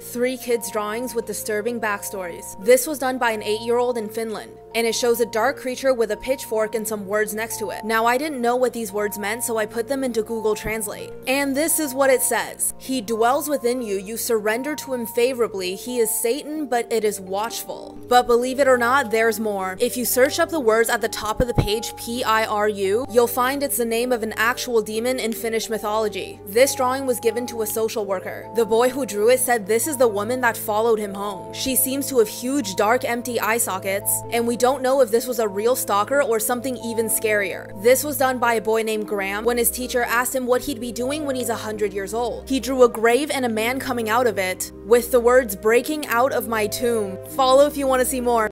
Three kids' drawings with disturbing backstories. This was done by an 8 year old in Finland, and it shows a dark creature with a pitchfork and some words next to it. Now, I didn't know what these words meant, so I put them into Google Translate. And this is what it says He dwells within you, you surrender to him favorably. He is Satan, but it is watchful. But believe it or not, there's more. If you search up the words at the top of the page, P I R U, you'll find it's the name of an actual demon in Finnish mythology. This drawing was given to a social worker. The boy who drew it said this is the woman that followed him home. She seems to have huge, dark, empty eye sockets, and we don't know if this was a real stalker or something even scarier. This was done by a boy named Graham when his teacher asked him what he'd be doing when he's 100 years old. He drew a grave and a man coming out of it with the words breaking out of my tomb. Follow if you want to see more.